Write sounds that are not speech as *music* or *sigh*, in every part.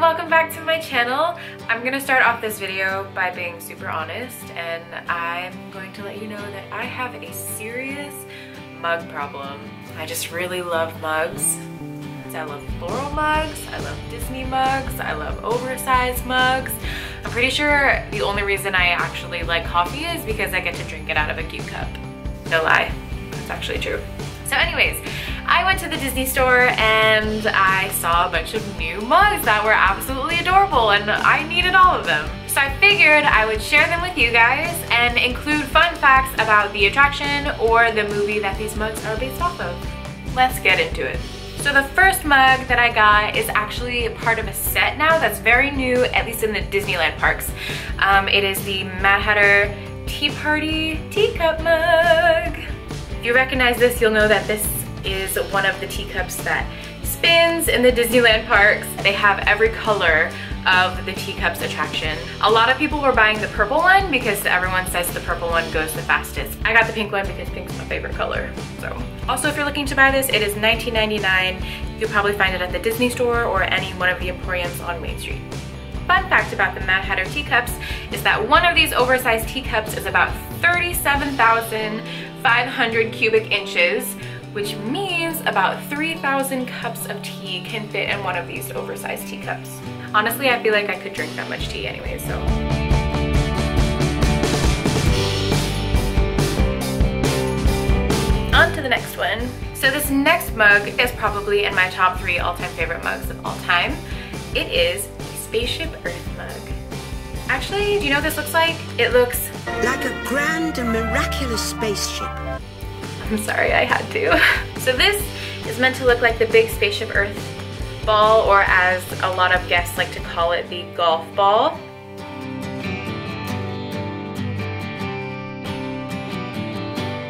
back to my channel. I'm gonna start off this video by being super honest and I'm going to let you know that I have a serious mug problem. I just really love mugs. I love floral mugs, I love Disney mugs, I love oversized mugs. I'm pretty sure the only reason I actually like coffee is because I get to drink it out of a cute cup. No lie, that's actually true. So anyways, I went to the Disney store and I saw a bunch of new mugs that were absolutely adorable and I needed all of them. So I figured I would share them with you guys and include fun facts about the attraction or the movie that these mugs are based off of. Let's get into it. So the first mug that I got is actually part of a set now that's very new, at least in the Disneyland parks. Um, it is the Mad Hatter Tea Party teacup mug. If you recognize this, you'll know that this is one of the teacups that spins in the Disneyland parks. They have every color of the teacups attraction. A lot of people were buying the purple one because everyone says the purple one goes the fastest. I got the pink one because pink's my favorite color. So, also if you're looking to buy this, it is $19.99. You'll probably find it at the Disney store or any one of the emporiums on Main Street. Fun fact about the Mad Hatter teacups is that one of these oversized teacups is about 37,500 cubic inches, which means about 3,000 cups of tea can fit in one of these oversized teacups. Honestly, I feel like I could drink that much tea anyway, so. On to the next one. So this next mug is probably in my top three all-time favorite mugs of all time. It is the Spaceship Earth mug. Actually, do you know what this looks like? It looks like a grand and miraculous spaceship. *laughs* I'm sorry, I had to. *laughs* So this is meant to look like the big Spaceship Earth ball, or as a lot of guests like to call it, the golf ball.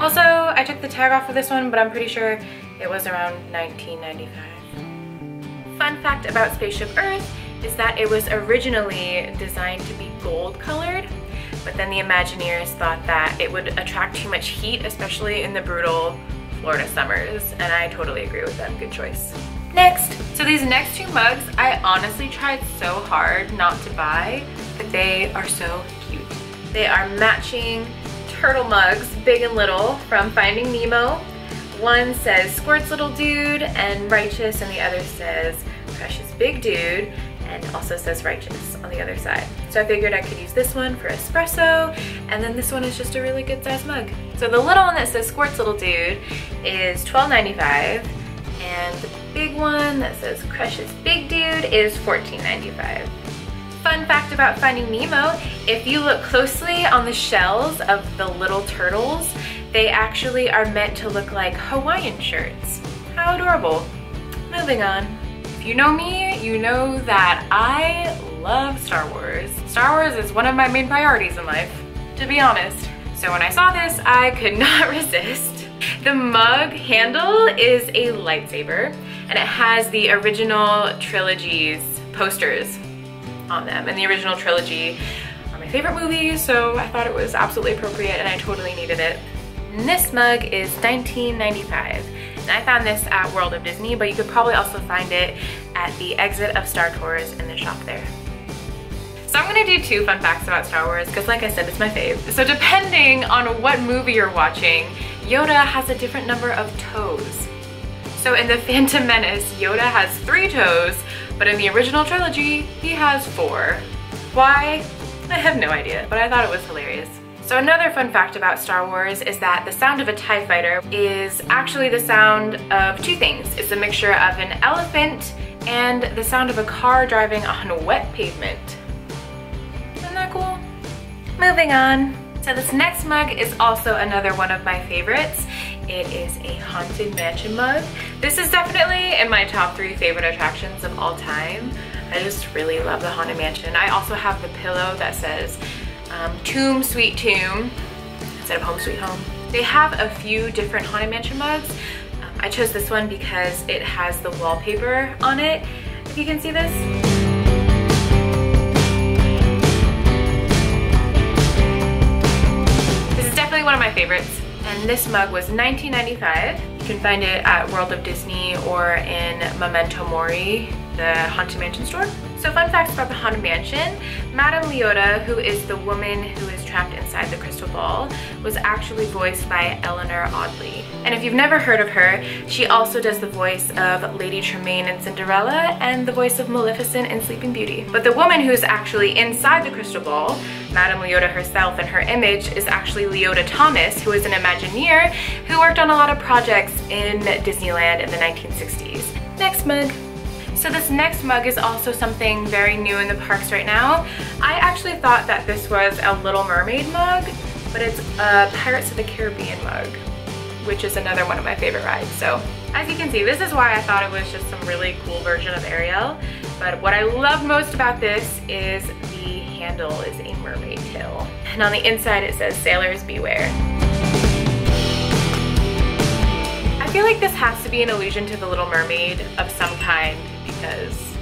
Also, I took the tag off of this one, but I'm pretty sure it was around 1995. Fun fact about Spaceship Earth is that it was originally designed to be gold colored, but then the Imagineers thought that it would attract too much heat, especially in the brutal Florida summers, and I totally agree with them, good choice. Next, so these next two mugs, I honestly tried so hard not to buy, but they are so cute. They are matching turtle mugs, big and little, from Finding Nemo. One says Squirt's Little Dude and Righteous, and the other says Crush's Big Dude and also says righteous on the other side. So I figured I could use this one for espresso, and then this one is just a really good size mug. So the little one that says Squirt's Little Dude is $12.95, and the big one that says Crush's Big Dude is $14.95. Fun fact about Finding Nemo, if you look closely on the shells of the little turtles, they actually are meant to look like Hawaiian shirts. How adorable. Moving on If you know me, you know that I love Star Wars. Star Wars is one of my main priorities in life, to be honest. So when I saw this, I could *laughs* not resist. The mug handle is a lightsaber and it has the original trilogy's posters on them. And the original trilogy are my favorite movie, so I thought it was absolutely appropriate and I totally needed it. And this mug is $19.95. I found this at World of Disney, but you could probably also find it at the exit of Star Tours in the shop there. So I'm gonna do two fun facts about Star Wars, because like I said, it's my fave. So depending on what movie you're watching, Yoda has a different number of toes. So in The Phantom Menace, Yoda has three toes, but in the original trilogy, he has four. Why? I have no idea, but I thought it was hilarious. So another fun fact about Star Wars is that the sound of a TIE fighter is actually the sound of two things. It's a mixture of an elephant and the sound of a car driving on wet pavement. Moving on. So this next mug is also another one of my favorites. It is a Haunted Mansion mug. This is definitely in my top three favorite attractions of all time. I just really love the Haunted Mansion. I also have the pillow that says um, Tomb Sweet Tomb instead of Home Sweet Home. They have a few different Haunted Mansion mugs. Um, I chose this one because it has the wallpaper on it, if you can see this. One of my favorites. And this mug was $19.95. You can find it at World of Disney or in Memento Mori, the Haunted Mansion store. So fun facts about the Haunted Mansion. Madame Leota, who is the woman who is trapped inside the crystal ball, was actually voiced by Eleanor Audley. And if you've never heard of her, she also does the voice of Lady Tremaine in Cinderella and the voice of Maleficent in Sleeping Beauty. But the woman who's actually inside the crystal ball, Madame Leota herself and her image is actually Leota Toombs, who is an Imagineer who worked on a lot of projects in Disneyland in the 1960s. Next mug. So this next mug is also something very new in the parks right now. I actually thought that this was a Little Mermaid mug, but it's a Pirates of the Caribbean mug, which is another one of my favorite rides. So as you can see, this is why I thought it was just some really cool version of Ariel. But what I love most about this is the handle is a mermaid tail. And on the inside it says sailors beware. I feel like this has to be an allusion to the Little Mermaid of some kind because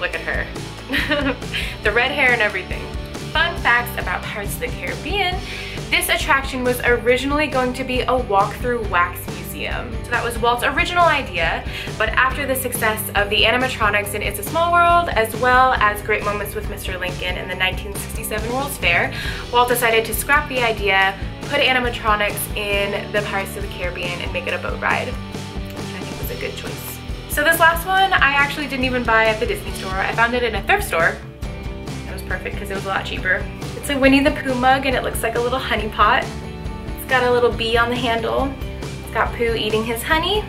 look at her. *laughs* the red hair and everything. Fun facts about Pirates of the Caribbean, this attraction was originally going to be a walk-through wax museum. So that was Walt's original idea, but after the success of the animatronics in It's a Small World, as well as Great Moments with Mr. Lincoln in the 1967 World's Fair, Walt decided to scrap the idea, put animatronics in the Pirates of the Caribbean and make it a boat ride, which I think was a good choice. So this last one, I actually didn't even buy at the Disney store. I found it in a thrift store. It was perfect because it was a lot cheaper. It's a Winnie the Pooh mug and it looks like a little honey pot. It's got a little bee on the handle. Got Pooh eating his honey.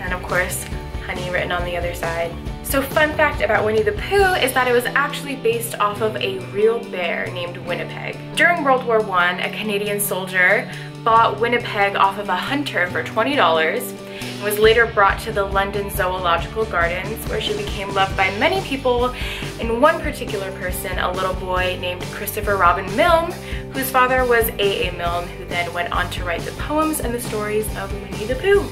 And of course, honey written on the other side. So fun fact about Winnie the Pooh is that it was actually based off of a real bear named Winnipeg. During World War I, a Canadian soldier bought Winnipeg off of a hunter for $20 was later brought to the London Zoological Gardens where she became loved by many people and one particular person, a little boy named Christopher Robin Milne, whose father was A.A. Milne, who then went on to write the poems and the stories of Winnie the Pooh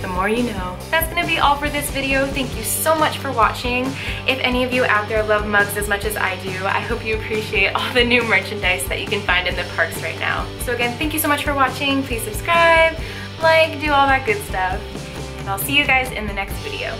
the more you know. That's gonna be all for this video. Thank you so much for watching. If any of you out there love mugs as much as I do, I hope you appreciate all the new merchandise that you can find in the parks right now. So again, thank you so much for watching. Please subscribe, like, do all that good stuff. And I'll see you guys in the next video.